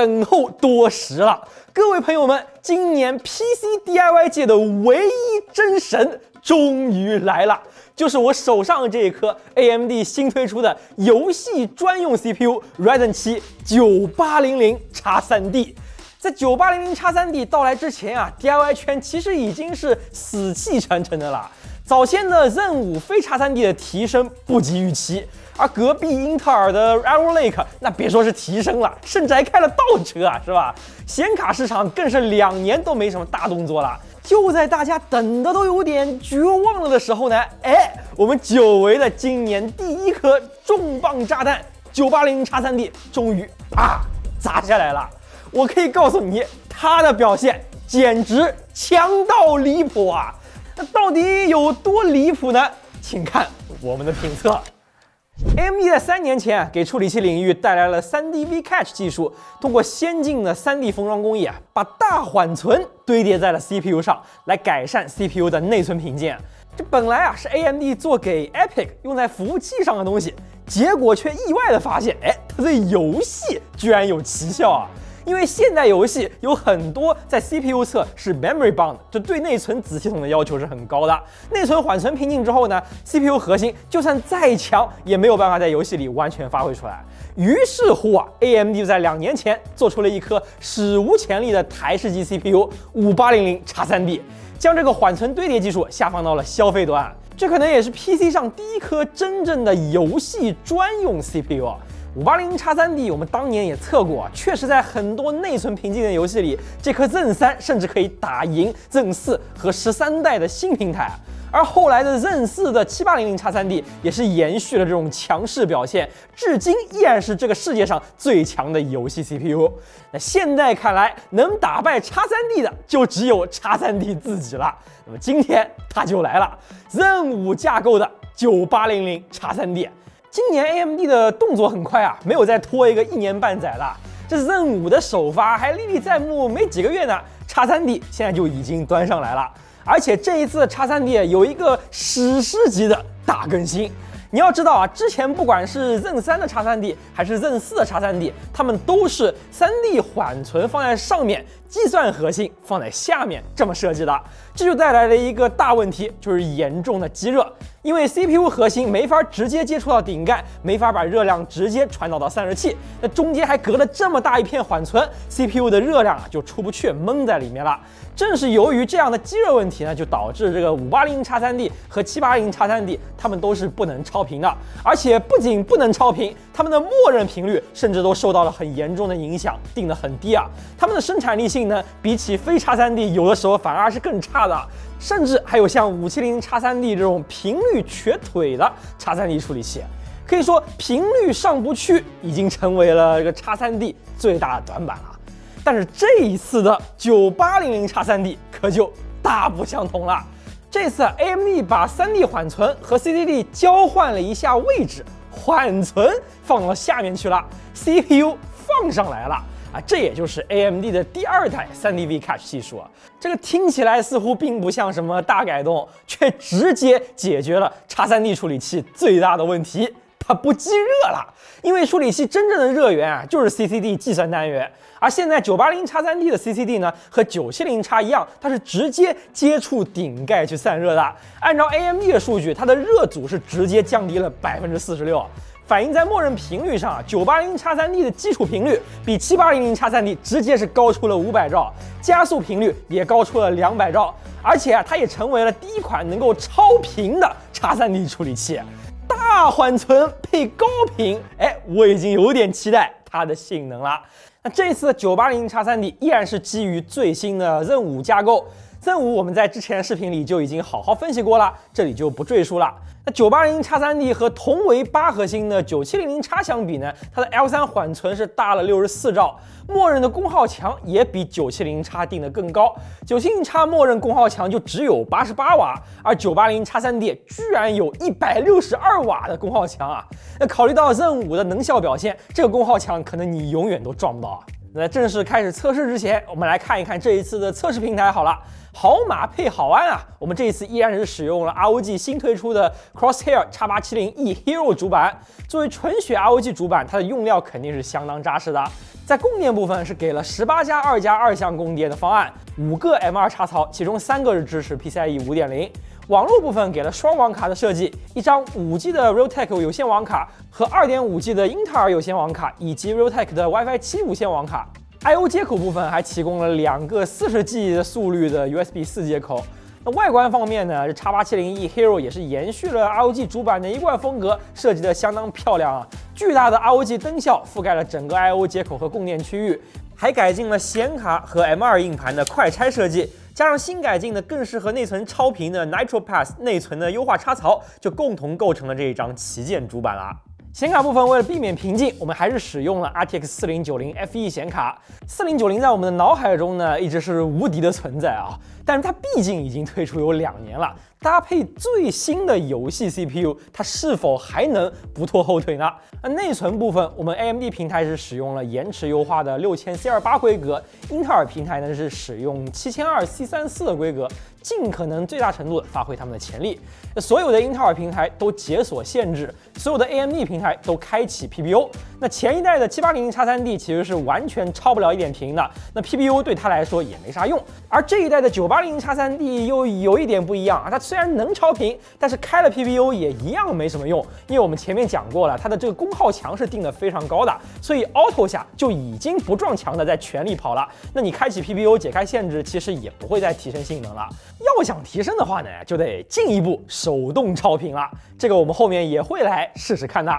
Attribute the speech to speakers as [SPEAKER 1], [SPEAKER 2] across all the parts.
[SPEAKER 1] 等候多时了，各位朋友们，今年 PC DIY 界的唯一真神终于来了，就是我手上这一颗 AMD 新推出的游戏专用 CPU Ryzen 7 9800X3D。在 9800X3D 到来之前啊，DIY 圈其实已经是死气沉沉的了。早先的 Zen 5非 X3D 的提升不及预期。而隔壁英特尔的 Arrow Lake 那别说是提升了，甚至还开了倒车啊，是吧？显卡市场更是两年都没什么大动作了。就在大家等的都有点绝望了的时候呢，哎，我们久违的今年第一颗重磅炸弹 980X3D 终于啊砸下来了。我可以告诉你，它的表现简直强到离谱啊！那到底有多离谱呢？请看我们的评测。AMD 在三年前给处理器领域带来了 3DV Catch 技术，通过先进的 3D 封装工艺啊，把大缓存堆叠在了 CPU 上，来改善 CPU 的内存瓶颈。这本来啊是 AMD 做给 Epic 用在服务器上的东西，结果却意外的发现，哎，它对游戏居然有奇效啊！因为现代游戏有很多在 CPU 侧是 memory bound，就对内存子系统的要求是很高的。内存缓存瓶颈之后呢，CPU 核心就算再强，也没有办法在游戏里完全发挥出来。于是乎啊，AMD 在两年前做出了一颗史无前例的台式机 CPU 5800X3D，将这个缓存堆叠技术下放到了消费端。这可能也是 PC 上第一颗真正的游戏专用 CPU 啊。五八零叉三 D，我们当年也测过，确实在很多内存瓶颈的游戏里，这颗 Zen 三甚至可以打赢 Zen 四和十三代的新平台。而后来的 Zen 四的七八零零叉三 D 也是延续了这种强势表现，至今依然是这个世界上最强的游戏 CPU。那现在看来，能打败叉三 D 的就只有叉三 D 自己了。那么今天它就来了，Zen 五架构的九八零零叉三 D。今年 AMD 的动作很快啊，没有再拖一个一年半载了。这 Zen 五的首发还历历在目，没几个月呢，X 三 D 现在就已经端上来了。而且这一次 X 三 D 有一个史诗级的大更新。你要知道啊，之前不管是 Zen 三的 X 三 D 还是 Zen 四的 X 三 D，它们都是 3D 缓存放在上面，计算核心放在下面这么设计的，这就带来了一个大问题，就是严重的积热。因为 CPU 核心没法直接接触到顶盖，没法把热量直接传导到散热器，那中间还隔了这么大一片缓存，CPU 的热量啊就出不去，闷在里面了。正是由于这样的积热问题呢，就导致这个五八零叉三 D 和七八零叉三 D 它们都是不能超频的，而且不仅不能超频，它们的默认频率甚至都受到了很严重的影响，定得很低啊。它们的生产力性呢，比起非叉三 D 有的时候反而是更差的。甚至还有像五七零叉三 D 这种频率瘸腿的叉三 D 处理器，可以说频率上不去已经成为了这个叉三 D 最大的短板了。但是这一次的九八零零叉三 D 可就大不相同了。这次 AMD 把三 D 缓存和 CCD 交换了一下位置，缓存放到下面去了，CPU 放上来了。啊，这也就是 AMD 的第二代 3D V-Cache 技术啊。这个听起来似乎并不像什么大改动，却直接解决了 X3D 处理器最大的问题，它不积热了。因为处理器真正的热源啊，就是 CCD 计算单元。而现在 980X3D 的 CCD 呢，和 970X 一样，它是直接接触顶盖去散热的。按照 AMD 的数据，它的热阻是直接降低了百分之四十六。反映在默认频率上啊，九八零叉三 D 的基础频率比七八零零叉三 D 直接是高出了五百兆，加速频率也高出了两百兆，而且啊，它也成为了第一款能够超频的叉三 D 处理器，大缓存配高频，哎，我已经有点期待它的性能了。那这次的九八零叉三 D 依然是基于最新的 Zen 五架构，Zen 五我们在之前视频里就已经好好分析过了，这里就不赘述了。那九八零零叉三 D 和同为八核心的九七零零叉相比呢，它的 L 三缓存是大了六十四兆，默认的功耗墙也比九七零叉定的更高。九七零叉默认功耗墙就只有八十八瓦，而九八零叉三 D 居然有一百六十二瓦的功耗墙啊！那考虑到 Zen 五的能效表现，这个功耗墙可能你永远都撞不到啊！那正式开始测试之前，我们来看一看这一次的测试平台。好了，好马配好鞍啊！我们这一次依然是使用了 ROG 新推出的 Crosshair X870E Hero 主板。作为纯血 ROG 主板，它的用料肯定是相当扎实的。在供电部分是给了十八加二加二项供电的方案，五个 M2 插槽，其中三个是支持 PCIe 5.0。网络部分给了双网卡的设计，一张 5G 的 Realtek 有线网卡和 2.5G 的英特尔有线网卡，以及 Realtek 的 WiFi 7无线网卡。I/O 接口部分还提供了两个 40G 的速率的 USB 四接口。那外观方面呢，这 X870E Hero 也是延续了 ROG 主板的一贯风格，设计的相当漂亮啊！巨大的 ROG 灯效覆盖了整个 I/O 接口和供电区域，还改进了显卡和 M2 硬盘的快拆设计。加上新改进的更适合内存超频的 NitroPass 内存的优化插槽，就共同构成了这一张旗舰主板了。显卡部分为了避免瓶颈，我们还是使用了 RTX 4090 FE 显卡。4090在我们的脑海中呢，一直是无敌的存在啊。但是它毕竟已经推出有两年了，搭配最新的游戏 CPU，它是否还能不拖后腿呢？那内存部分，我们 AMD 平台是使用了延迟优化的六千 C 二八规格，英特尔平台呢是使用七千二 C 三四的规格。尽可能最大程度发挥他们的潜力。那所有的英特尔平台都解锁限制，所有的 AMD 平台都开启 PBU。那前一代的七八零零叉三 D 其实是完全超不了一点屏的，那 PBU 对它来说也没啥用。而这一代的九八零零叉三 D 又有一点不一样啊，它虽然能超屏，但是开了 PBU 也一样没什么用，因为我们前面讲过了，它的这个功耗墙是定的非常高的，所以 Auto 下就已经不撞墙的在全力跑了。那你开启 PBU 解开限制，其实也不会再提升性能了。要想提升的话呢，就得进一步手动超频了。这个我们后面也会来试试看的。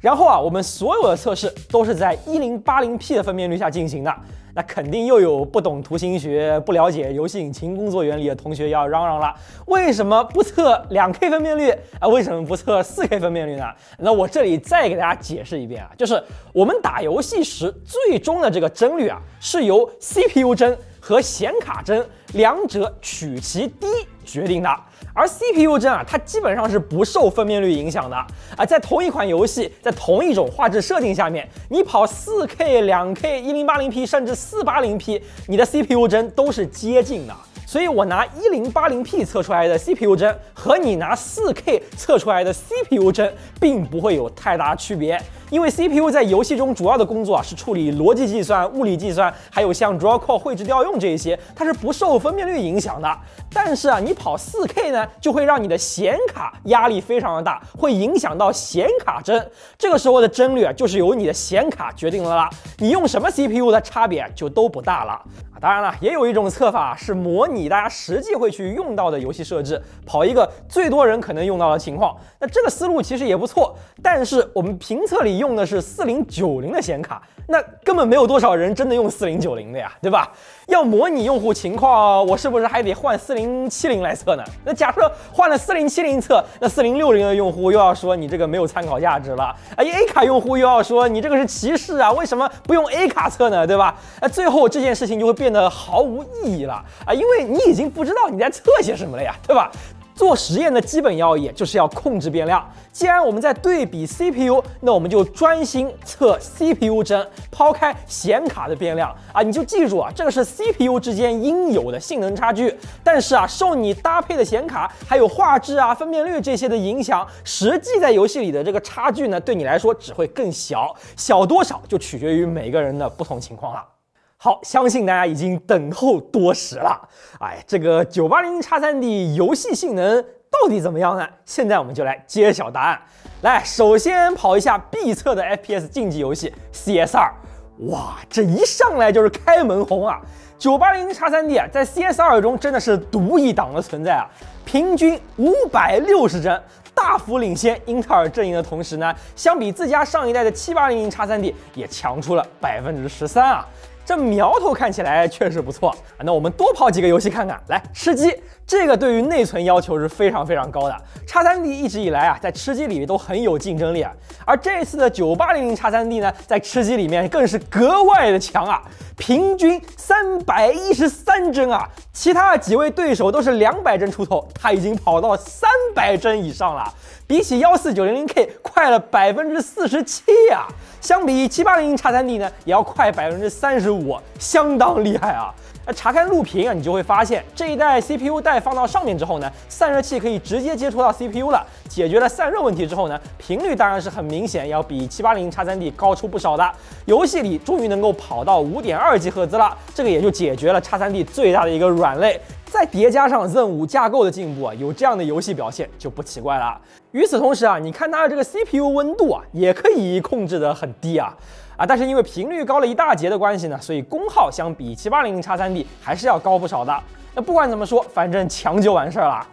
[SPEAKER 1] 然后啊，我们所有的测试都是在一零八零 P 的分辨率下进行的。那肯定又有不懂图形学、不了解游戏引擎工作原理的同学要嚷嚷了：为什么不测两 K 分辨率啊？为什么不测四 K 分辨率呢？那我这里再给大家解释一遍啊，就是我们打游戏时最终的这个帧率啊，是由 CPU 帧。和显卡帧两者取其低决定的，而 CPU 帧啊，它基本上是不受分辨率影响的啊。在同一款游戏，在同一种画质设定下面，你跑 4K、两 K、1080P 甚至 480P，你的 CPU 帧都是接近的。所以我拿 1080P 测出来的 CPU 帧和你拿 4K 测出来的 CPU 帧，并不会有太大区别。因为 CPU 在游戏中主要的工作啊是处理逻辑计算、物理计算，还有像 draw call 绘制调用这一些，它是不受分辨率影响的。但是啊，你跑 4K 呢，就会让你的显卡压力非常的大，会影响到显卡帧。这个时候的帧率啊，就是由你的显卡决定了啦。你用什么 CPU 的差别就都不大了啊。当然了，也有一种测法是模拟大家实际会去用到的游戏设置，跑一个最多人可能用到的情况。那这个思路其实也不错，但是我们评测里。用的是四零九零的显卡，那根本没有多少人真的用四零九零的呀，对吧？要模拟用户情况，我是不是还得换四零七零来测呢？那假设换了四零七零测，那四零六零的用户又要说你这个没有参考价值了，哎，A 卡用户又要说你这个是歧视啊，为什么不用 A 卡测呢？对吧？那最后这件事情就会变得毫无意义了啊，因为你已经不知道你在测些什么了呀，对吧？做实验的基本要义就是要控制变量。既然我们在对比 CPU，那我们就专心测 CPU 帧，抛开显卡的变量啊！你就记住啊，这个是 CPU 之间应有的性能差距。但是啊，受你搭配的显卡还有画质啊、分辨率这些的影响，实际在游戏里的这个差距呢，对你来说只会更小。小多少就取决于每个人的不同情况了。好，相信大家已经等候多时了。哎，这个九八零叉三 D 游戏性能到底怎么样呢？现在我们就来揭晓答案。来，首先跑一下必测的 FPS 竞技游戏 CS 二。哇，这一上来就是开门红啊！九八零叉三 D 啊，在 CS 二中真的是独一档的存在啊！平均五百六十帧，大幅领先英特尔阵营的同时呢，相比自家上一代的七八零零叉三 D 也强出了百分之十三啊！这苗头看起来确实不错啊，那我们多跑几个游戏看看。来，吃鸡这个对于内存要求是非常非常高的，叉三 D 一直以来啊，在吃鸡里都很有竞争力啊。而这次的九八零零叉三 D 呢，在吃鸡里面更是格外的强啊，平均三百一十三帧啊，其他几位对手都是两百帧出头，它已经跑到三百帧以上了，比起幺四九零零 K 快了百分之四十七啊！相比七八零零叉三 D 呢，也要快百分之三十五，相当厉害啊！那查看录屏啊，你就会发现这一代 CPU 带放到上面之后呢，散热器可以直接接触到 CPU 了，解决了散热问题之后呢，频率当然是很明显要比七八零叉三 D 高出不少的。游戏里终于能够跑到五点二 G 赫兹了，这个也就解决了叉三 D 最大的一个软肋。再叠加上 Zen 五架构的进步啊，有这样的游戏表现就不奇怪了。与此同时啊，你看它的这个 CPU 温度啊，也可以控制得很低啊。啊，但是因为频率高了一大截的关系呢，所以功耗相比七八零零叉三 D 还是要高不少的。那不管怎么说，反正强就完事儿了。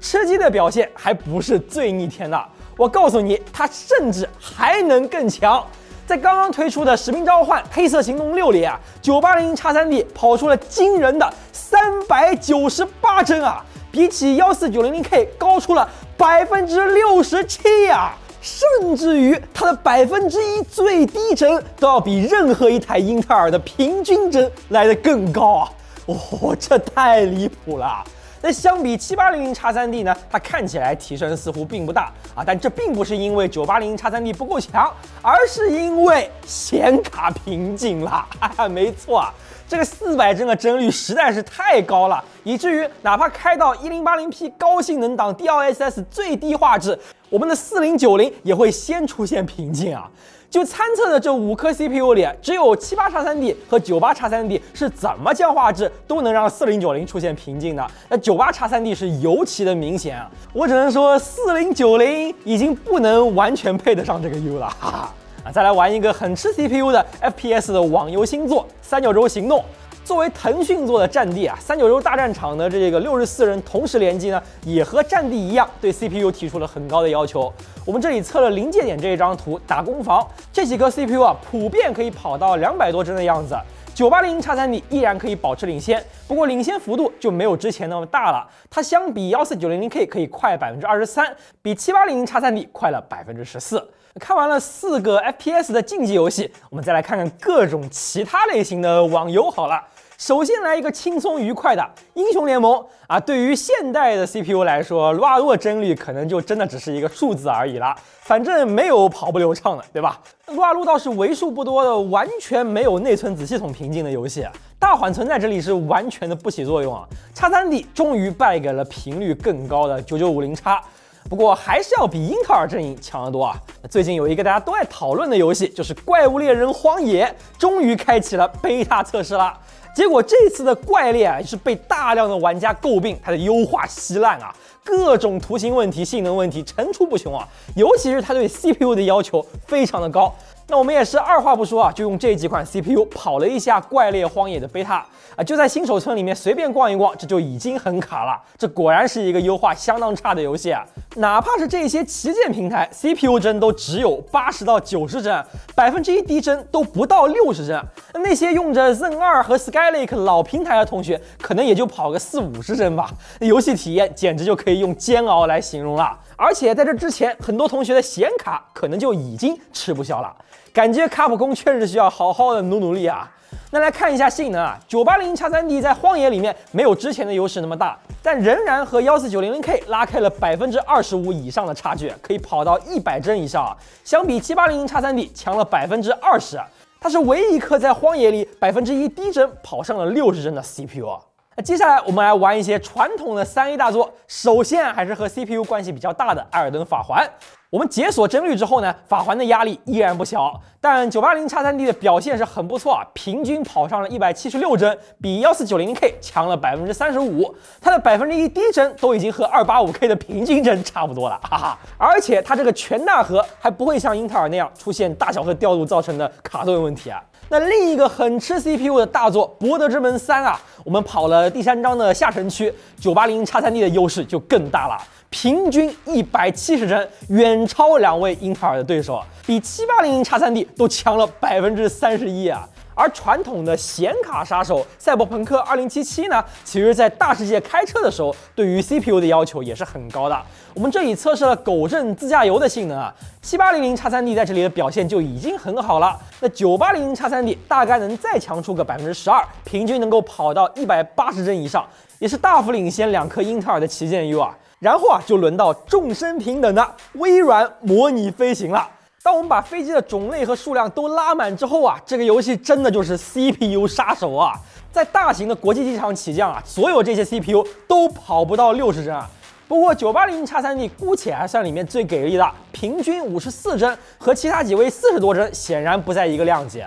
[SPEAKER 1] 吃鸡的表现还不是最逆天的，我告诉你，它甚至还能更强。在刚刚推出的《使命召唤：黑色行动六》里啊，九八零零叉三 D 跑出了惊人的三百九十八帧啊，比起幺四九零零 K 高出了百分之六十七呀。甚至于它的百分之一最低帧都要比任何一台英特尔的平均帧来的更高啊！哇，这太离谱了。那相比七八零零叉三 D 呢，它看起来提升似乎并不大啊，但这并不是因为九八零零叉三 D 不够强，而是因为显卡瓶颈了。哈，没错啊。这个四百帧的帧率实在是太高了，以至于哪怕开到一零八零 P 高性能档 DLSS 最低画质，我们的四零九零也会先出现瓶颈啊！就参测的这五颗 CPU 里，只有七八叉三 D 和九八叉三 D 是怎么降画质都能让四零九零出现瓶颈的，那九八叉三 D 是尤其的明显啊！我只能说四零九零已经不能完全配得上这个 U 了，哈哈。啊，再来玩一个很吃 CPU 的 FPS 的网游新作《三角洲行动》。作为腾讯做的《战地》啊，《三角洲大战场》的这个六十四人同时联机呢，也和《战地》一样，对 CPU 提出了很高的要求。我们这里测了临界点这一张图，打攻防，这几颗 CPU 啊，普遍可以跑到两百多帧的样子。九八零叉三 D 依然可以保持领先，不过领先幅度就没有之前那么大了。它相比幺四九零零 K 可以快百分之二十三，比七八零零叉三 D 快了百分之十四。看完了四个 FPS 的竞技游戏，我们再来看看各种其他类型的网游好了。首先来一个轻松愉快的英雄联盟啊！对于现代的 CPU 来说，撸啊撸的帧率可能就真的只是一个数字而已了。反正没有跑不流畅的，对吧？撸啊撸倒是为数不多的完全没有内存子系统瓶颈的游戏，大缓存在这里是完全的不起作用啊。叉三 D 终于败给了频率更高的九九五零叉。不过还是要比英特尔阵营强得多啊！最近有一个大家都爱讨论的游戏，就是《怪物猎人：荒野》，终于开启了贝塔测试了。结果这次的怪猎啊，是被大量的玩家诟病它的优化稀烂啊，各种图形问题、性能问题层出不穷啊，尤其是它对 CPU 的要求非常的高。那我们也是二话不说啊，就用这几款 CPU 跑了一下《怪猎荒野》的贝塔啊，就在新手村里面随便逛一逛，这就已经很卡了。这果然是一个优化相当差的游戏啊！哪怕是这些旗舰平台，CPU 帧都只有八十到九十帧，百分之一低帧都不到六十帧。那些用着 Zen 二和 Skylake 老平台的同学，可能也就跑个四五十帧吧。游戏体验简直就可以用煎熬来形容了。而且在这之前，很多同学的显卡可能就已经吃不消了。感觉卡普空确实需要好好的努努力啊。那来看一下性能啊，九八零叉三 D 在荒野里面没有之前的优势那么大，但仍然和幺四九零零 K 拉开了百分之二十五以上的差距，可以跑到一百帧以上啊。相比七八零零叉三 D 强了百分之二十，它是唯一一颗在荒野里百分之一低帧跑上了六十帧的 CPU 啊。那接下来我们来玩一些传统的三 A 大作，首先还是和 CPU 关系比较大的《艾尔登法环》。我们解锁帧率之后呢，法环的压力依然不小，但九八零叉三 D 的表现是很不错啊，平均跑上了一百七十六帧，比幺四九零零 K 强了百分之三十五，它的百分之一低帧都已经和二八五 K 的平均帧差不多了，哈哈，而且它这个全大核还不会像英特尔那样出现大小和调度造成的卡顿问题啊。那另一个很吃 CPU 的大作《博德之门三》啊，我们跑了第三章的下城区，九八零叉三 D 的优势就更大了。平均一百七十帧，远超两位英特尔的对手，比七八零零叉三 D 都强了百分之三十一啊！而传统的显卡杀手赛博朋克2077呢，其实在大世界开车的时候，对于 CPU 的要求也是很高的。我们这里测试了狗镇自驾游的性能啊，7800 x 3 d 在这里的表现就已经很好了。那980 x 3 d 大概能再强出个百分之十二，平均能够跑到一百八十帧以上，也是大幅领先两颗英特尔的旗舰 U 啊。然后啊，就轮到众生平等的微软模拟飞行了。当我们把飞机的种类和数量都拉满之后啊，这个游戏真的就是 CPU 杀手啊！在大型的国际机场起降啊，所有这些 CPU 都跑不到六十帧啊。不过九八零 x 三 D 姑且还算里面最给力的，平均五十四帧，和其他几位四十多帧显然不在一个量级。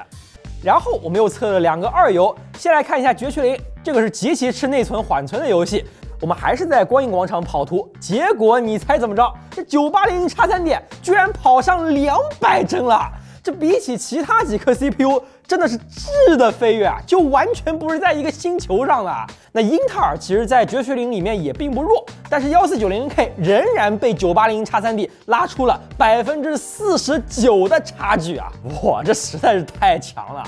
[SPEAKER 1] 然后我们又测了两个二游，先来看一下《绝区零》，这个是极其吃内存缓存的游戏。我们还是在光影广场跑图，结果你猜怎么着？这九八零零叉三 D 居然跑上两百帧了！这比起其他几颗 CPU，真的是质的飞跃啊，就完全不是在一个星球上了。那英特尔其实，在绝学零里面也并不弱，但是幺四九零 K 仍然被九八零叉三 D 拉出了百分之四十九的差距啊！哇，这实在是太强了。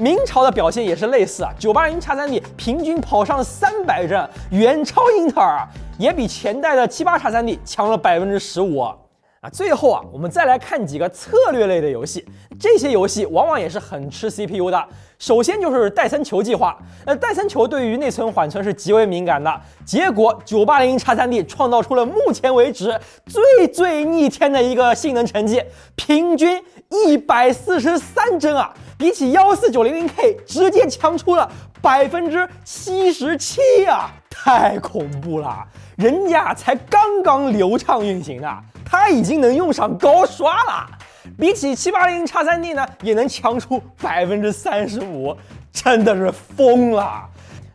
[SPEAKER 1] 明朝的表现也是类似啊，九八零叉三 D 平均跑上三百帧，远超英特尔，也比前代的七八叉三 D 强了百分之十五啊。最后啊，我们再来看几个策略类的游戏，这些游戏往往也是很吃 CPU 的。首先就是戴森球计划，那戴森球对于内存缓存是极为敏感的，结果九八零叉三 D 创造出了目前为止最最逆天的一个性能成绩，平均一百四十三帧啊。比起幺四九零零 K，直接强出了百分之七十七啊，太恐怖了！人家才刚刚流畅运行呢，它已经能用上高刷了。比起七八零叉三 D 呢，也能强出百分之三十五，真的是疯了。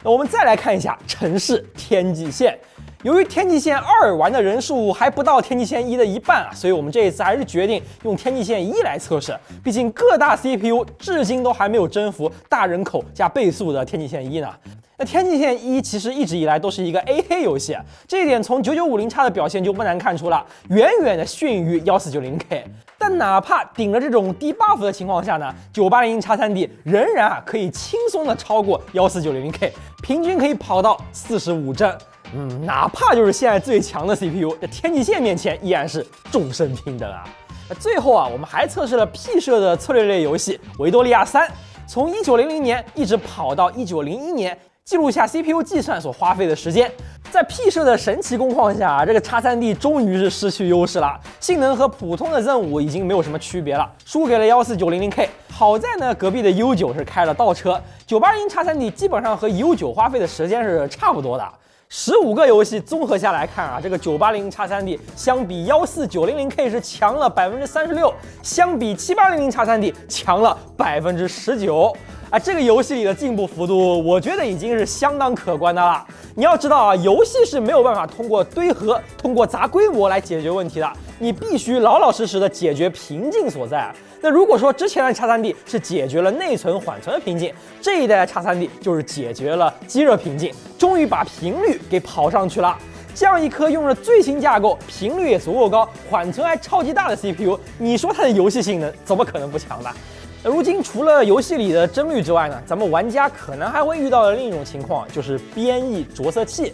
[SPEAKER 1] 那我们再来看一下城市天际线。由于天际线二玩的人数还不到天际线一的一半啊，所以我们这一次还是决定用天际线一来测试。毕竟各大 CPU 至今都还没有征服大人口加倍速的天际线一呢。那天际线一其实一直以来都是一个 A 黑游戏，这一点从九九五零 x 的表现就不难看出了，远远的逊于幺四九零 K。但哪怕顶着这种低 buff 的情况下呢，九八零 x 三 d 仍然啊可以轻松的超过幺四九零 K，平均可以跑到四十五帧。嗯，哪怕就是现在最强的 CPU，在天际线面前依然是众生平等啊。那最后啊，我们还测试了 P 社的策略类游戏《维多利亚三》，从一九零零年一直跑到一九零一年，记录下 CPU 计算所花费的时间。在 P 社的神奇工况下，这个叉三 D 终于是失去优势了，性能和普通的 Z 五已经没有什么区别了，输给了幺四九零零 K。好在呢，隔壁的 U 九是开了倒车，九八零叉三 D 基本上和 U 九花费的时间是差不多的。十五个游戏综合下来看啊，这个九八零叉三 D 相比幺四九零零 K 是强了百分之三十六，相比七八零零叉三 D 强了百分之十九。啊，这个游戏里的进步幅度，我觉得已经是相当可观的了。你要知道啊，游戏是没有办法通过堆核、通过砸规模来解决问题的，你必须老老实实的解决瓶颈所在。那如果说之前的叉三 D 是解决了内存缓存的瓶颈，这一代的叉三 D 就是解决了积热瓶颈，终于把频率给跑上去了。这样一颗用了最新架构、频率也足够高、缓存还超级大的 CPU，你说它的游戏性能怎么可能不强呢？如今除了游戏里的帧率之外呢，咱们玩家可能还会遇到的另一种情况就是编译着色器。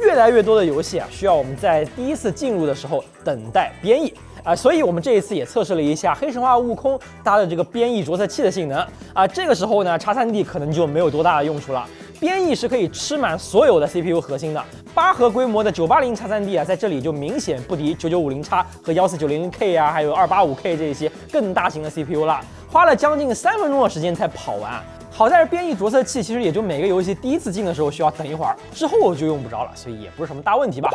[SPEAKER 1] 越来越多的游戏啊，需要我们在第一次进入的时候等待编译啊，所以我们这一次也测试了一下《黑神话：悟空》搭的这个编译着色器的性能啊。这个时候呢，叉三 D 可能就没有多大的用处了。编译是可以吃满所有的 CPU 核心的，八核规模的九八零叉三 D 啊，在这里就明显不敌九九五零叉和幺四九零零 K 啊，还有二八五 K 这些更大型的 CPU 了。花了将近三分钟的时间才跑完，好在是编译着色器，其实也就每个游戏第一次进的时候需要等一会儿，之后就用不着了，所以也不是什么大问题吧。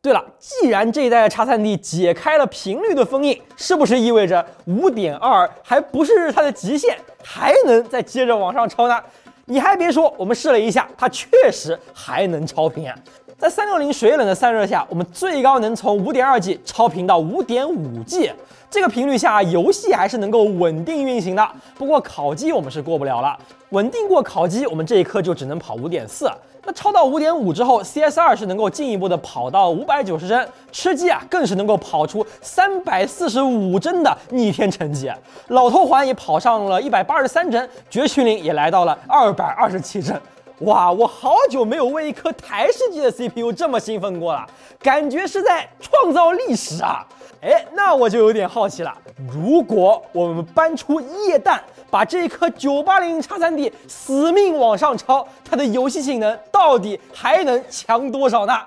[SPEAKER 1] 对了，既然这一代的叉三 D 解开了频率的封印，是不是意味着五点二还不是它的极限，还能再接着往上超呢？你还别说，我们试了一下，它确实还能超频啊。在三六零水冷的散热下，我们最高能从五点二 G 超频到五点五 G。这个频率下，游戏还是能够稳定运行的。不过烤机我们是过不了了。稳定过烤机，我们这一刻就只能跑五点四。那超到五点五之后，CS 二是能够进一步的跑到五百九十帧，吃鸡啊更是能够跑出三百四十五帧的逆天成绩。老头环也跑上了一百八十三帧，绝区零也来到了二百二十七帧。哇，我好久没有为一颗台式机的 CPU 这么兴奋过了，感觉是在创造历史啊！哎，那我就有点好奇了，如果我们搬出液氮，把这一颗九八零零叉三 D 死命往上抄，它的游戏性能到底还能强多少呢？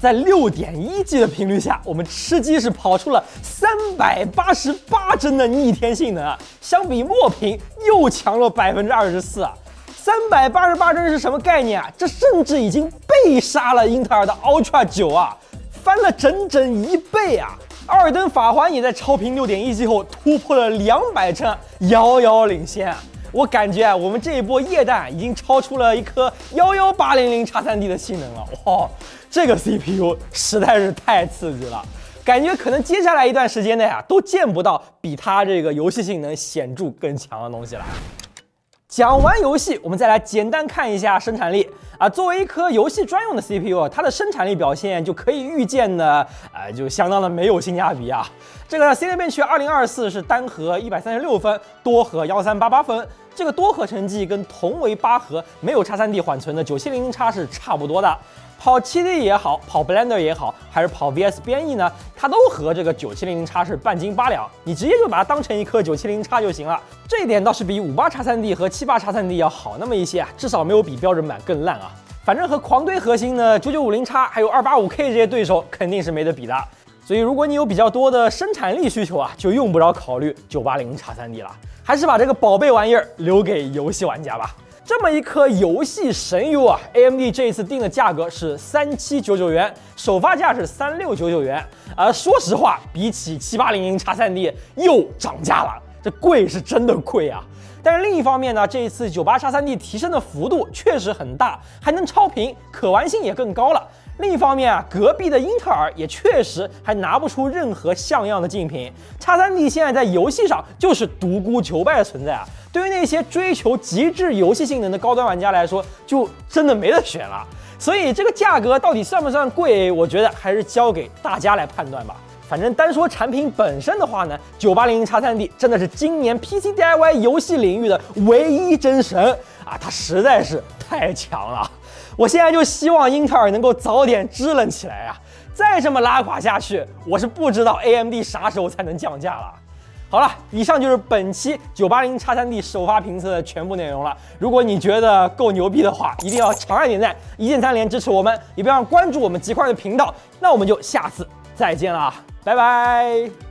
[SPEAKER 1] 在六点一 G 的频率下，我们吃鸡是跑出了三百八十八帧的逆天性能啊！相比墨屏又强了百分之二十四啊！三百八十八帧是什么概念啊？这甚至已经被杀了英特尔的 Ultra 九啊，翻了整整一倍啊！阿尔登法环也在超频六点一 G 后突破了两百帧，遥遥领先。我感觉啊，我们这一波液氮已经超出了一颗幺幺八零零叉三 D 的性能了。哇，这个 CPU 实在是太刺激了，感觉可能接下来一段时间内啊，都见不到比它这个游戏性能显著更强的东西了。讲完游戏，我们再来简单看一下生产力啊。作为一颗游戏专用的 CPU 它的生产力表现就可以预见的，呃，就相当的没有性价比啊。这个 Cinebench 2024是单核一百三十六分，多核幺三八八分。这个多核成绩跟同为八核没有叉三 D 缓存的九七零零叉是差不多的。跑七 D 也好，跑 Blender 也好，还是跑 VS 编译呢，它都和这个九七零零叉是半斤八两。你直接就把它当成一颗九七零叉就行了。这一点倒是比五八叉三 D 和七八叉三 D 要好那么一些啊，至少没有比标准版更烂啊。反正和狂堆核心呢，九九五零叉还有二八五 K 这些对手肯定是没得比的。所以如果你有比较多的生产力需求啊，就用不着考虑九八零叉三 D 了。还是把这个宝贝玩意儿留给游戏玩家吧。这么一颗游戏神 U 啊，AMD 这一次定的价格是三七九九元，首发价是三六九九元。而说实话，比起七八零零叉三 D 又涨价了，这贵是真的贵啊。但是另一方面呢，这一次九八叉三 D 提升的幅度确实很大，还能超频，可玩性也更高了。另一方面啊，隔壁的英特尔也确实还拿不出任何像样的竞品。叉三 D 现在在游戏上就是独孤求败的存在啊！对于那些追求极致游戏性能的高端玩家来说，就真的没得选了。所以这个价格到底算不算贵？我觉得还是交给大家来判断吧。反正单说产品本身的话呢，九八零零叉三 D 真的是今年 PC DIY 游戏领域的唯一真神啊！它实在是太强了。我现在就希望英特尔能够早点支棱起来啊！再这么拉垮下去，我是不知道 AMD 啥时候才能降价了。好了，以上就是本期九八零叉三 D 首发评测的全部内容了。如果你觉得够牛逼的话，一定要长按点赞，一键三连支持我们，也别忘关注我们极快的频道。那我们就下次再见了，拜拜。